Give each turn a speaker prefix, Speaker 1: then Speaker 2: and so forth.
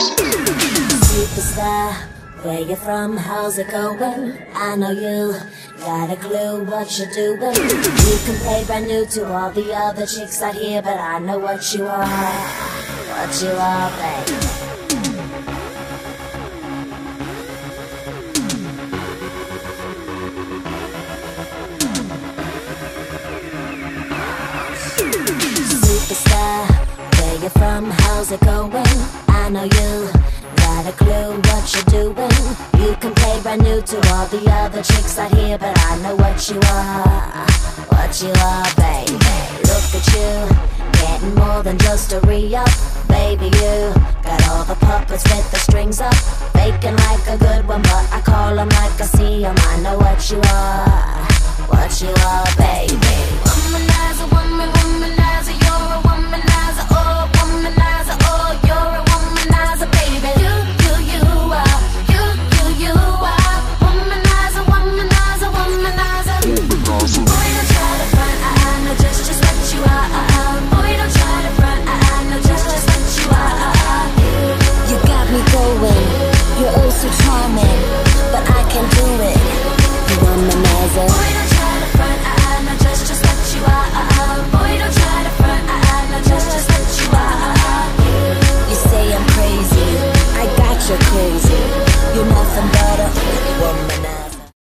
Speaker 1: Superstar, where you from? How's it going? I know you got a clue what you're doing. You can play brand new to all the other chicks out here, but I know what you are. What you are, baby. Superstar, where you from? How's it going? I know you got a clue what you're doing. You can play brand new to all the other chicks out here, but I know what you are, what you are, baby. Look at you, getting more than just a re-up, baby. You got all the puppets with the strings up, faking like a good one, but I call 'em like I see 'em. I know what you are, what you are, baby. but I can do it. You want my mother? Boy, don't try to front, I, I'm not just just what you are. Uh-uh. Boy, don't try to front, I, am not just just you uh-uh. You say I'm crazy, I got you crazy. You're nothing but a.